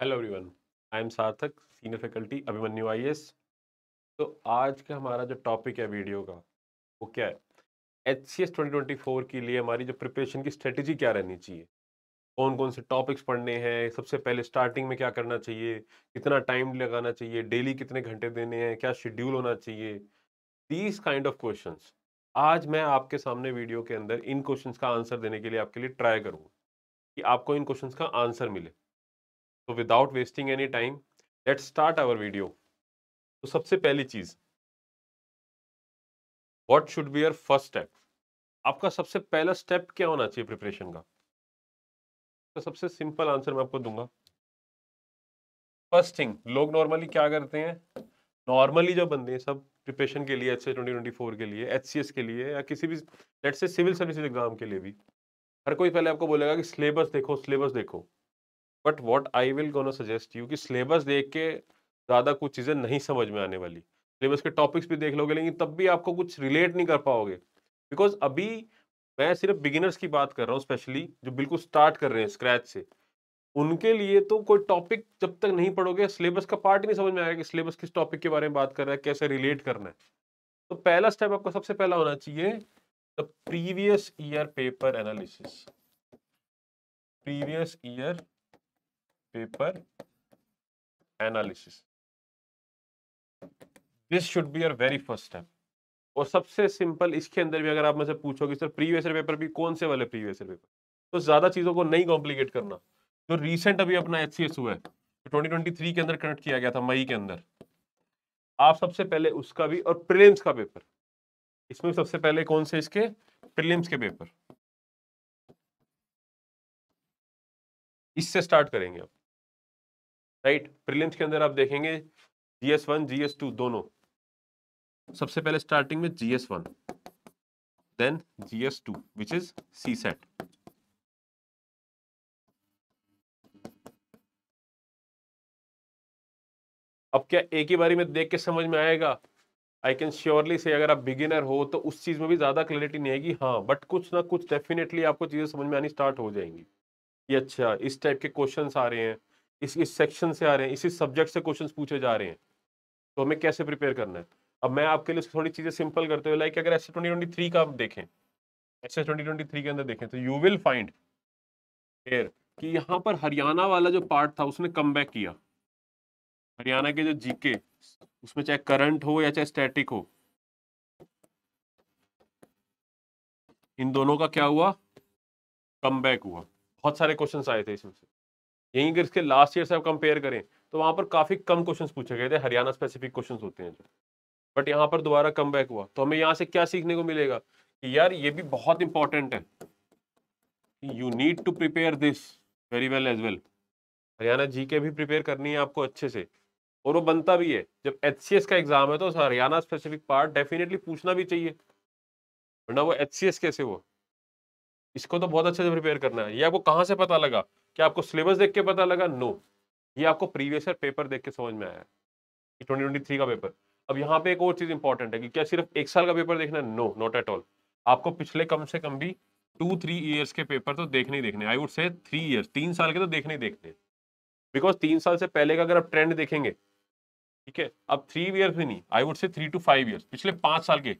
Hello everyone, I am Sarthak, senior faculty, Abhimanyu आई तो आज का हमारा जो टॉपिक है वीडियो का, वो क्या है? H C S twenty twenty four के लिए हमारी जो प्रिपरेशन की स्ट्रेटजी क्या रहनी चाहिए? कौन कौन से टॉपिक्स पढ़ने हैं? सबसे पहले स्टार्टिंग में क्या करना चाहिए? कितना टाइम लगाना चाहिए? डेली कितने घंटे देने हैं? क्या शेड्यूल होना चाहिए? दीज काइंड ऑफ़ क्वेश्चन आज मैं आपके सामने वीडियो के अंदर इन क्वेश्चन का आंसर देने के लिए आपके लिए ट्राई करूँगा कि आपको इन क्वेश्चन का आंसर मिले। तो without wasting any time let start our video तो सबसे पहली चीज़। What should be your first step आपका सबसे पहला स्टेप क्या होना चाहिए प्रिपरेशन का? तो सबसे सिंपल आंसर मैं आपको दूँगा। फ़र्स्ट थिंग लोग नॉर्मली क्या करते हैं? नॉर्मली जो बंदे हैं, सब प्रिपरेशन के लिए एच ट्वेंटी ट्वेंटी फोर के लिए एच सी एस के लिए, या किसी भी लेट से सिविल सर्विस एग्ज़ाम के लिए भी। हर कोई पहले आपको बोलेगा कि सिलेबस देखो सिलेबस देखो। But what I will gonna suggest you कि सिलेबस देख के ज़्यादा कुछ चीज़ें नहीं समझ में आने वाली। सिलेबस के टॉपिक्स भी देख लोगे, लेकिन तब भी आपको कुछ रिलेट नहीं कर पाओगे। बिकॉज़ अभी मैं सिर्फ़ बिगिनर्स की बात कर रहा हूँ स्पेशली जो बिल्कुल स्टार्ट कर रहे हैं स्क्रैच से। उनके लिए तो कोई टॉपिक जब तक नहीं पढ़ोगे सिलेबस का पार्ट ही नहीं समझ में आएगा कि सिलेबस किस टॉपिक के बारे में बात कर रहा है, कैसे रिलेट करना है। तो पहला स्टेप आपको सबसे पहला होना चाहिए the previous year paper analysis previous year paper analysis this should be your very first step और सबसे सिंपल इसके अंदर भी अगर आप मुझसे पूछोगे, सर प्रीवियस ईयर पेपर भी कौन से वाले प्रीवियस ईयर पेपर तो ज़्यादा चीज़ों को नहीं कॉम्प्लिकेट करना। जो तो रिसेंट अभी अपना एचसीएस हुआ है ट्वेंटी थ्री के अंदर कनेक्ट किया गया था, मई के अंदर, आप सबसे पहले उसका भी और प्रिलिम्स का पेपर इसमें सबसे पहले कौन से इसके? प्रिलिम्स के पेपर इससे स्टार्ट करेंगे आप। राइट? प्रीलिम्स के अंदर आप देखेंगे जीएस वन जीएस टू दोनों। सबसे पहले स्टार्टिंग में GS one then GS two which is C SAT अब क्या एक ही बारी में देख के समझ में आएगा? आई कैन श्योरली से अगर आप बिगिनर हो तो उस चीज़ में भी ज़्यादा क्लैरिटी नहीं आएगी। हाँ बट कुछ ना कुछ डेफिनेटली आपको चीज़ें समझ में आनी स्टार्ट हो जाएँगी। ये अच्छा इस टाइप के क्वेश्चंस आ रहे हैं। इस इस सेक्शन से आ रहे हैं, इसी सब्जेक्ट से क्वेश्चंस पूछे जा रहे हैं। तो हमें कैसे प्रिपेयर करना है? अब मैं आपके लिए थोड़ी चीज़ें सिंपल करते हुए लाइक अगर एस ट्वेंटी ट्वेंटी थ्री का आप देखें एस ट्वेंटी ट्वेंटी थ्री के अंदर देखें तो यू विल फाइंड एयर कि यहाँ पर हरियाणा वाला जो पार्ट था, उसने कम बैक किया। हरियाणा के जो जीके उसमें चाहे करंट हो या चाहे स्टैटिक हो, इन दोनों का क्या हुआ? कम बैक हुआ। बहुत सारे क्वेश्चन आए थे इसमें से। यहीं अगर इसके लास्ट ईयर से आप कंपेयर करें तो वहाँ पर काफ़ी कम क्वेश्चन पूछे गए थे, हरियाणा स्पेसिफिक क्वेश्चन होते हैं बट यहाँ पर दोबारा कम बैक हुआ तो हमें यहाँ से क्या सीखने को मिलेगा कि यार ये भी बहुत इंपॉर्टेंट है। You need to prepare this very well as well Haryana G K भी प्रिपेयर करनी है आपको अच्छे से। और वो बनता भी है। जब एचसीएस का एग्ज़ाम है तो हरियाणा स्पेसिफिक पार्ट डेफिनेटली पूछना भी चाहिए। वरना वो एचसीएस कैसे वो इसको तो बहुत अच्छे से प्रिपेयर करना है। ये आपको कहाँ से पता लगा? क्या आपको सिलेबस देख के पता लगा? नो ये आपको प्रीवियस ईयर पेपर देख के समझ में आया ट्वेंटी ट्वेंटी थ्री का पेपर अब यहाँ पे एक और चीज़ इंपॉर्टेंट है कि क्या सिर्फ़ एक साल का पेपर देखना? नो नॉट एट ऑल आपको पिछले कम से कम भी टू थ्री ईयर्स के पेपर तो देखने ही देखने I would say three years तीन साल के तो देखने ही देखने बिकॉज़ तीन साल से पहले का अगर आप ट्रेंड देखेंगे, ठीक है? अब थ्री ईयर्स भी नहीं I would say three two five years पिछले पाँच साल के,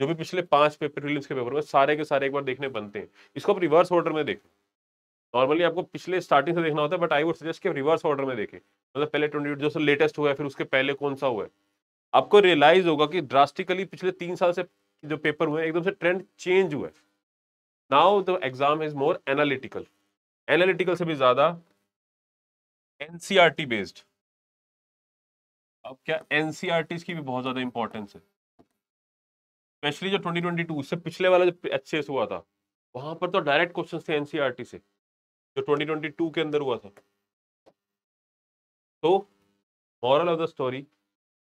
जो भी पिछले पाँच पेपर प्रीलिम्स के पेपर सारे के सारे एक बार देखने बनते हैं। इसको आप रिवर्स ऑर्डर में देखें। नॉर्मली आपको पिछले स्टार्टिंग से देखना होता है बट आई वुड सजेस्ट कि रिवर्स ऑर्डर में देखें। मतलब पहले ट्वेंटी जो लेटेस्ट हुआ है, फिर उसके पहले कौन सा हुआ है? आपको रियलाइज़ होगा कि ड्रास्टिकली पिछले तीन साल से जो पेपर हुए एकदम से ट्रेंड चेंज हुआ है। Now the exam is more analytical analytical से भी ज़्यादा एनसीआरटी बेस्ड अब क्या एनसीआरटी की भी बहुत ज़्यादा इंपॉर्टेंस है। स्पेशली जो 2022 इससे पिछले वाला जो एच हुआ था, वहाँ पर तो डायरेक्ट क्वेश्चन थे एनसीआरटी से। जो 2022 के अंदर हुआ था। तो मॉरल ऑफ़ द स्टोरी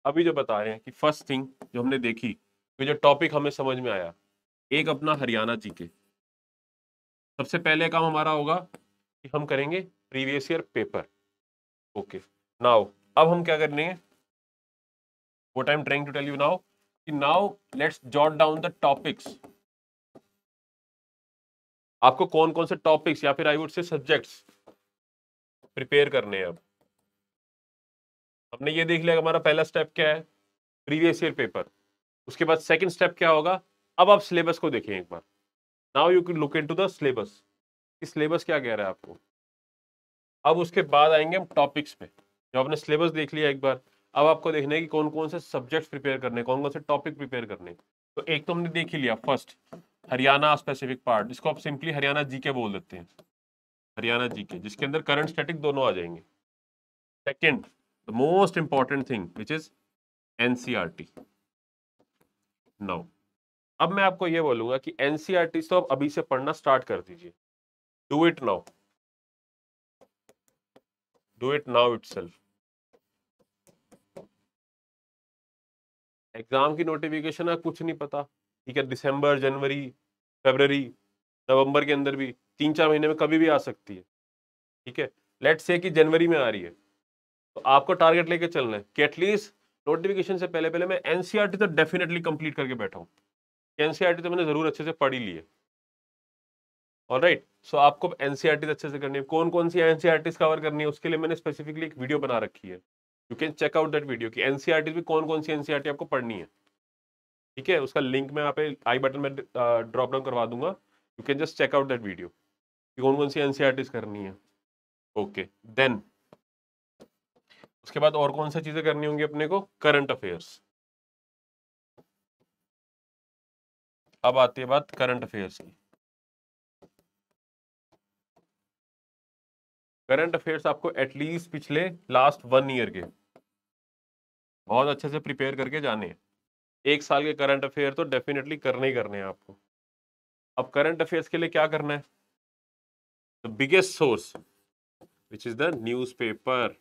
अभी जो बता रहे हैं कि फ़र्स्ट थिंग जो हमने देखी तो जो टॉपिक हमें समझ में आया, एक अपना हरियाणा जी के सबसे पहले काम हमारा होगा कि हम करेंगे previous year paper okay now अब हम क्या करने करेंगे what i'm trying to tell you now now let's jot down the topics आपको कौन कौन से टॉपिक्स या फिर I would say subjects prepare करने हैं अब? हमने ये देख लिया हमारा पहला स्टेप क्या है? प्रीवियस ईयर पेपर उसके बाद सेकंड स्टेप क्या होगा? अब आप सिलेबस को देखें एक बार। Now you can look into the syllabus syllabus क्या कह रहा है आपको? अब उसके बाद आएँगे हम टॉपिक्स पे। जब आपने सिलेबस देख लिया एक बार, अब आपको देखना है कि कौन कौन से सब्जेक्ट्स प्रिपेयर करने कौन कौन से टॉपिक प्रिपेयर करने तो एक तो हमने देख ही लिया फ़र्स्ट हरियाणा स्पेसिफिक पार्ट इसको आप सिंपली हरियाणा जी के बोल देते हैं। हरियाणा जी के जिसके अंदर करंट स्टैटिक दोनों आ जाएँगे। Second the most important thing which is NCERT now अब मैं आपको ये बोलूँगा कि एनसीआरटी तो आप अभी से पढ़ना स्टार्ट कर दीजिए। Do it now do it now it exam की नोटिफिकेशन है कुछ नहीं पता। ठीक है, दिसंबर, जनवरी, फरवरी, नवंबर के अंदर भी तीन चार महीने में कभी भी आ सकती है। ठीक है लेट से कि जनवरी में आ रही है तो आपको टारगेट लेके चलना है कि एटलीस्ट नोटिफिकेशन से पहले पहले मैं एनसीईआरटी तो डेफिनेटली कंप्लीट करके बैठा हूँ। एनसीईआरटी तो मैंने ज़रूर अच्छे से पढ़ी ली है। और राइट सो आपको एनसीईआरटी अच्छे से करनी है। कौन कौन सी एनसीईआरटी कवर करनी है, उसके लिए मैंने स्पेसिफिकली एक वीडियो बना रखी है। You can check out that video की एनसीईआरटी में कौन कौन सी एनसीईआरटी आपको पढ़नी है। ठीक है? उसका लिंक मैं यहाँ पे आई बटन में ड्रॉप डाउन करवा दूँगा। You can just check out that video कि कौन कौन सी एनसीईआरटी करनी है। ओके देन उसके बाद और कौन सी चीज़ें करनी होंगी अपने को? करंट अफेयर्स अब आती है बात करंट अफेयर्स की। करंट अफेयर्स आपको एटलीस्ट पिछले लास्ट वन ईयर के बहुत अच्छे से प्रिपेयर करके जाने हैं। एक साल के करंट अफेयर तो डेफिनेटली करने ही करने हैं आपको। अब करंट अफेयर्स के लिए क्या करना है? The biggest source which is the newspaper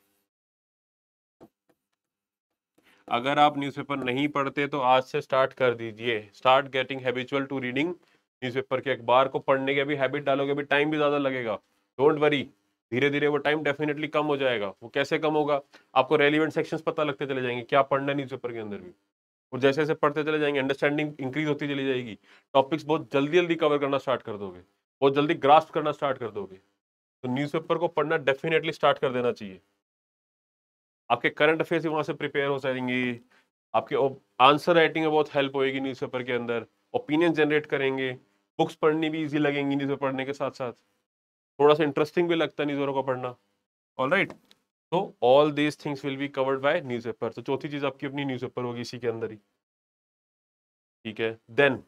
अगर आप न्यूज़पेपर नहीं पढ़ते तो आज से स्टार्ट कर दीजिए। Start getting habitual to reading newspaper के अखबार को पढ़ने के अभी हैबिट डालोगे, अभी टाइम भी ज़्यादा लगेगा। डोंट वरी धीरे धीरे वो टाइम डेफिनेटली कम हो जाएगा। वो कैसे कम होगा? आपको रेलिवेंट सेक्शंस पता लगते चले जाएँगे, क्या पढ़ना है न्यूज़पेपर के अंदर भी। और जैसे जैसे पढ़ते चले जाएँगे अंडरस्टैंडिंग इंक्रीज होती चली जाएगी। टॉपिक्स बहुत जल्दी जल्दी कवर करना स्टार्ट कर दोगे। बहुत जल्दी ग्रास्प करना स्टार्ट कर दोगे। तो न्यूज़पेपर को पढ़ना डेफिनेटली स्टार्ट कर देना चाहिए। आपके करंट अफेयर्स भी वहाँ से प्रिपेयर हो जाएँगे। आपके आंसर राइटिंग में बहुत हेल्प होएगी न्यूज़पेपर के अंदर। ओपिनियन जनरेट करेंगे। बुक्स पढ़नी भी ईजी लगेंगी न्यूज़पेपर पढ़ने के साथ साथ थोड़ा सा इंटरेस्टिंग भी लगता है न्यूज़पेपर को पढ़ना। ऑल राइट तो all these things will be covered by newspaper तो चौथी चीज़ आपकी अपनी न्यूज़पेपर होगी इसी के अंदर ही। ठीक है? देन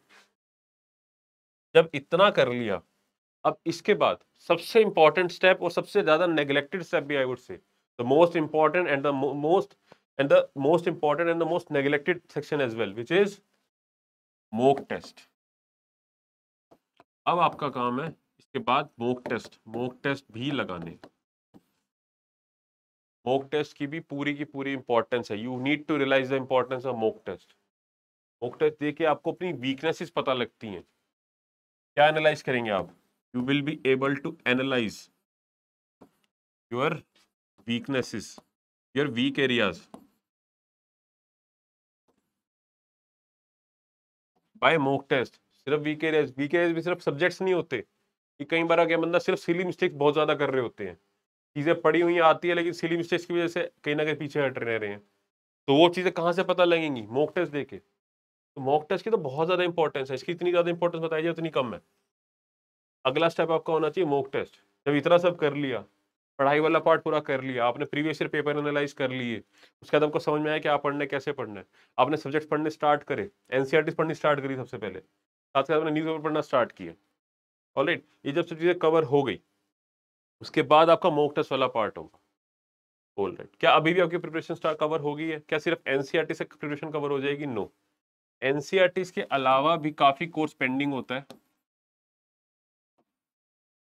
जब इतना कर लिया, अब इसके बाद सबसे इंपॉर्टेंट स्टेप और सबसे ज़्यादा नेग्लेक्टेड स्टेप भी I would say the most important and the most and the most important and the most most section as well which is mock test अब आपका काम है इसके बाद मोक टेस्ट मोक टेस्ट भी लगाने। मोक टेस्ट की भी पूरी की पूरी इंपॉर्टेंस है। You need to realise the importance of mock test mock test देखिए आपको अपनी वीकनेसेस पता लगती हैं। क्या एनालाइज करेंगे आप? You will be able to analyse your weaknesses your weak areas by mock test सिर्फ़ वीक एरियाज़ वीक एरियाज़ भी सिर्फ़ सब्जेक्ट्स नहीं होते। कि कई बार क्या बंदा सिर्फ़ सिली मिस्टेक्स बहुत ज़्यादा कर रहे होते हैं। चीज़ें पड़ी हुई आती है, लेकिन सिली मिस्टेक्स की वजह से कहीं ना कहीं पीछे हट रह रहे हैं। तो वो चीज़ें कहाँ से पता लगेंगी? मॉक टेस्ट देके। तो मॉक टेस्ट की तो बहुत ज़्यादा इंपॉर्टेंस है, इसकी इतनी ज़्यादा इंपॉर्टेंस बताई जाए, उतनी कम है। अगला स्टेप आपका होना चाहिए मॉक टेस्ट जब इतना सब कर लिया, पढ़ाई वाला पार्ट पूरा कर लिया, आपने प्रीवियस ईयर पेपर एनालाइज कर लिए, उसके बाद आपको समझ में आया कि आप पढ़ने कैसे पढ़ना है। आपने सब्जेक्ट पढ़ने स्टार्ट करे एनसीआरटी पढ़नी स्टार्ट करी सबसे पहले। साथ साथ आपने न्यूज़ पेपर पढ़ना स्टार्ट किया। ऑल ये जब सब चीज़ें कवर हो गई उसके बाद आपका मोक टेस्ट वाला पार्ट होगा। ऑल राइट क्या अभी भी आपकी प्रिपरेशन स्टार्ट कवर हो गई है क्या सिर्फ़ एनसीआरटी से प्रिपरेशन कवर हो जाएगी? नो एनसीआरटी के अलावा भी काफ़ी कोर्स पेंडिंग होता है।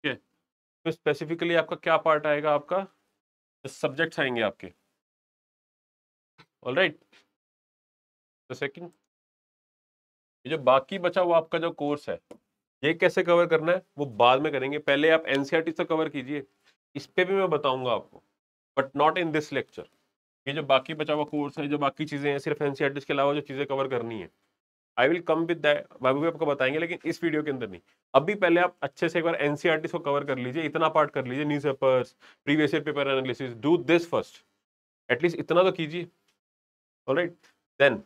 ठीक तो स्पेसिफिकली आपका क्या पार्ट आएगा आपका? सब्जेक्ट्स आएँगे आपके। ऑल राइट सेकंड ये जो बाकी बचा हुआ आपका जो कोर्स है ये कैसे कवर करना है? वो बाद में करेंगे। पहले आप एनसीआरटी से कवर कीजिए। इस पर भी मैं बताऊँगा आपको but not in this lecture ये जो बाकी बचा हुआ कोर्स है, जो बाकी चीज़ें हैं, सिर्फ़ एनसीआरटी के अलावा जो चीज़ें कवर करनी है। I will come with that बाबू भी आपको बताएँगे, लेकिन इस वीडियो के अंदर नहीं। अभी पहले आप अच्छे से एक बार एनसीआरटी को कवर कर लीजिए, इतना पार्ट कर लीजिए newspapers previous year paper analysis do this first at least इतना तो कीजिए। राइट देन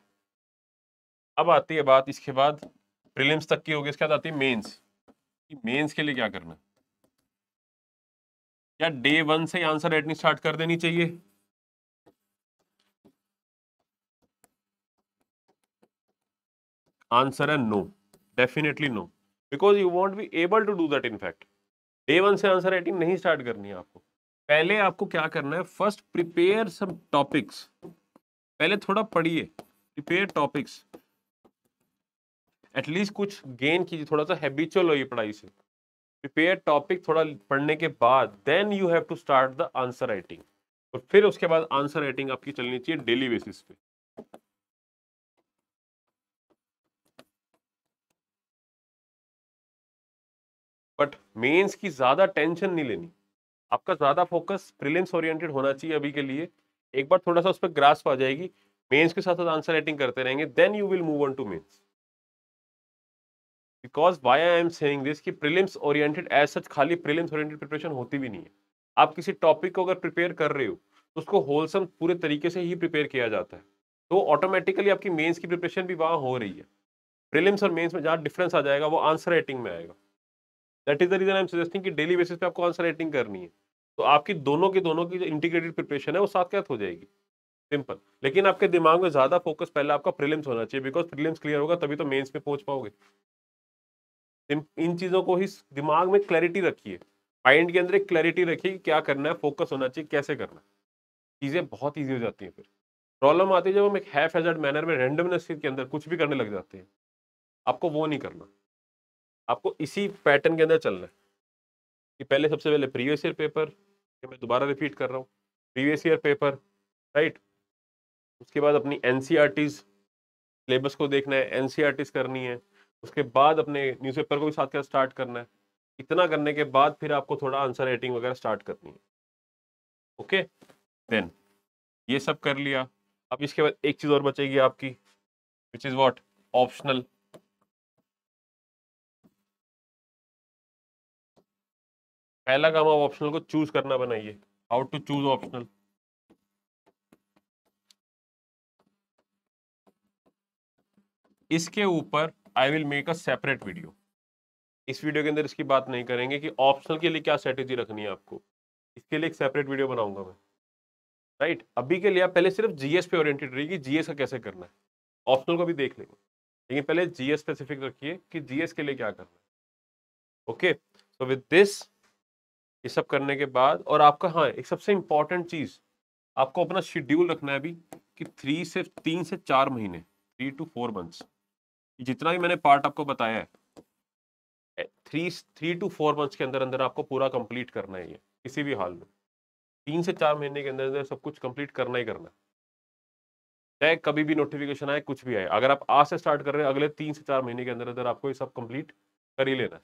अब आती है बात, इसके बाद प्रीलिम्स तक की होगी, इसके बाद आती है मेंस मेंस के लिए क्या करना क्या डे वन से आंसर राइटिंग स्टार्ट कर देनी चाहिए? आंसर है no definitely no because you won't be able to do that in fact day one से आंसर राइटिंग नहीं स्टार्ट करनी है आपको. पहले आपको क्या करना है? फ़र्स्ट प्रिपेयर सम टॉपिक्स पहले थोड़ा पढ़िए. प्रिपेयर टॉपिक्स एटलीस्ट कुछ गेन कीजिए, थोड़ा सा हैबिचुअल हो ये पढ़ाई से। प्रिपेयर टॉपिक थोड़ा पढ़ने के बाद then you have to start the answer writing और फिर उसके बाद आंसर राइटिंग आपकी चलनी चाहिए डेली बेसिस पे। बट मेंस की ज़्यादा टेंशन नहीं लेनी। आपका ज़्यादा फोकस प्रिलिम्स ओरिएंटेड होना चाहिए अभी के लिए। एक बार थोड़ा सा उस पर ग्रास आ जाएगी। मेंस के साथ साथ आंसर राइटिंग करते रहेंगे then you will move on to mains because why I am saying this कि प्रिलिम्स ओरिएंटेड एज सच खाली प्रिलिम्स ओरिएंटेड प्रिपरेशन होती भी नहीं है। आप किसी टॉपिक को अगर प्रिपेयर कर रहे हो तो उसको होलसम पूरे तरीके से ही प्रिपेयर किया जाता है। तो ऑटोमेटिकली आपकी मेंस की प्रिपरेशन भी वहाँ हो रही है। प्रिलिम्स और मेंस में जहाँ डिफरेंस आ जाएगा, वो आंसर राइटिंग में आएगा। That is the reason I am suggesting कि डेली बेसिस पे आपको आंसर राइटिंग करनी है। तो आपकी दोनों की दोनों की जो इंटीग्रेटेड प्रिपरेशन है, वो साथ साथ हो जाएगी। सिंपल लेकिन आपके दिमाग में ज़्यादा फोकस पहले आपका प्रीलिम्स होना चाहिए बिकॉज़ प्रीलिम्स क्लियर होगा, तभी तो मेंस पे पहुँच पाओगे। इन चीज़ों को ही दिमाग में क्लैरिटी रखिए। माइंड के अंदर एक क्लैरिटी रखिए क्या करना है फोकस होना चाहिए, कैसे करना है। चीज़ें बहुत ईजी हो जाती हैं फिर। प्रॉब्लम आती है जब हम एक हैफ एजर्ड मैनर में रेंडमनेस के अंदर कुछ भी करने लग जाते हैं। आपको वो नहीं करना। आपको इसी पैटर्न के अंदर चलना है। कि पहले सबसे पहले प्रीवियस ईयर पेपर ये मैं दोबारा रिपीट कर रहा हूँ। प्रीवियस ईयर पेपर राइट उसके बाद अपनी एन सिलेबस को देखना है एन करनी है। उसके बाद अपने न्यूज़पेपर को भी साथ साथ स्टार्ट करना है। इतना करने के बाद फिर आपको थोड़ा आंसर राइटिंग वगैरह स्टार्ट करनी है। ओके देन ये सब कर लिया। अब इसके बाद एक चीज़ और बचेगी आपकी विच इज़ वॉट ऑप्शनल पहला काम आप ऑप्शनल को चूज़ करना बनाइए। हाउ टू चूज़ ऑप्शनल इसके ऊपर I will make a separate video इस वीडियो के अंदर इसकी बात नहीं करेंगे कि ऑप्शनल के लिए क्या स्ट्रेटेजी रखनी है आपको। इसके लिए एक सेपरेट वीडियो बनाऊँगा मैं। Right right? अभी के लिए आप पहले सिर्फ़ जीएस पे ओरिएंटेड रहिए जीएस का कैसे करना है। ऑप्शनल को भी देख लेंगे। लेकिन पहले जीएस स्पेसिफिक रखिए कि जीएस के लिए क्या करना है। ओके सो विद दिस ये सब करने के बाद और आपका हाँ एक सबसे इंपॉर्टेंट चीज़, आपको अपना शेड्यूल रखना है अभी कि थ्री से, तीन से चार महीने थ्री टू फोर मंथ्स जितना भी मैंने पार्ट आपको बताया है three three two four months के अंदर अंदर आपको पूरा कंप्लीट करना है ये किसी भी हाल में। तीन से चार महीने के अंदर अंदर सब कुछ कंप्लीट करना ही करना है। चाहे कभी भी नोटिफिकेशन आए, कुछ भी आए, अगर आप आज से स्टार्ट कर रहे हैं, अगले तीन से चार महीने के अंदर अंदर आपको ये सब कंप्लीट कर ही लेना है।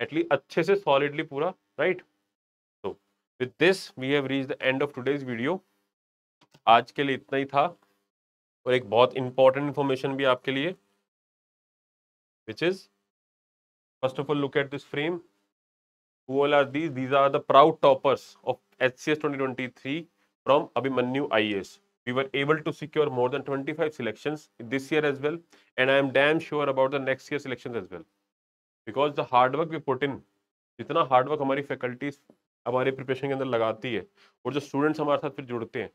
एटलीस्ट अच्छे से सॉलिडली पूरा राइट तो with this we have reach the end of today's video आज के लिए इतना ही था, और एक बहुत इंपॉर्टेंट इंफॉर्मेशन भी आपके लिए। Which is first of all look at this frame who all are these these are the proud toppers of hcs 2023 from abhimanyu ias we were able to secure more than 25 selections this year as well and i am damn sure about the next year selections as well because the hard work we put in जितना hard work हमारी faculties हमारे preparation के अंदर लगाती है और जो students हमारे साथ फिर जुड़ते हैं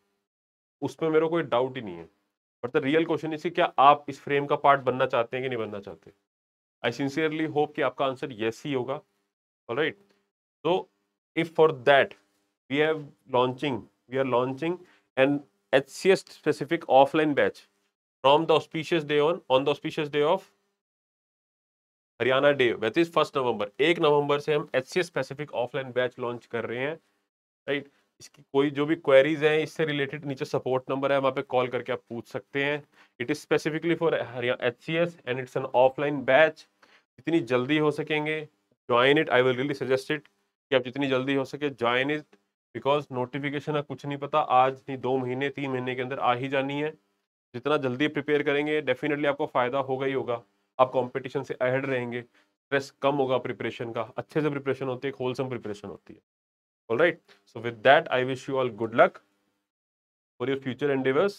उसमें मेरे कोई डाउट ही नहीं है बट द रियल क्वेश्चन इसी क्या आप इस फ्रेम का पार्ट बनना चाहते हैं कि नहीं बनना चाहते आई सिंसियरली होप कि आपका आंसर येस ही होगा। राइट तो if for that we have launching we are launching are H C S specific offline batch from the auspicious day on on the auspicious day of Haryana day which is first November एक नवंबर से हम H C S specific offline batch launch कर रहे हैं right right? इसकी कोई जो भी क्वेरीज हैं, इससे रिलेटेड नीचे सपोर्ट नंबर है वहाँ पे कॉल करके आप पूछ सकते हैं। It is specifically for H and it's an offline batch जितनी जल्दी हो सकेंगे join it I will really suggest it कि आप जितनी जल्दी हो सके ज्वाइन इट बिकॉज़ नोटिफिकेशन का कुछ नहीं पता आज नहीं दो महीने तीन महीने के अंदर आ ही जानी है। जितना जल्दी प्रिपेयर करेंगे डेफिनेटली आपको फ़ायदा होगा ही होगा। आप कंपटीशन से अहेड रहेंगे। स्ट्रेस कम होगा प्रिपरेशन का। अच्छे से प्रिपरेशन होती है होलसम प्रिपरेशन होती है। All right so with that I wish you all good luck for your future endeavors.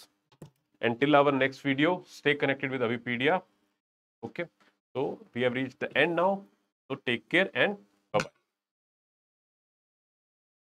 Until our next video, stay connected with Avipedia. Okay, so we have reached the end now. So take care and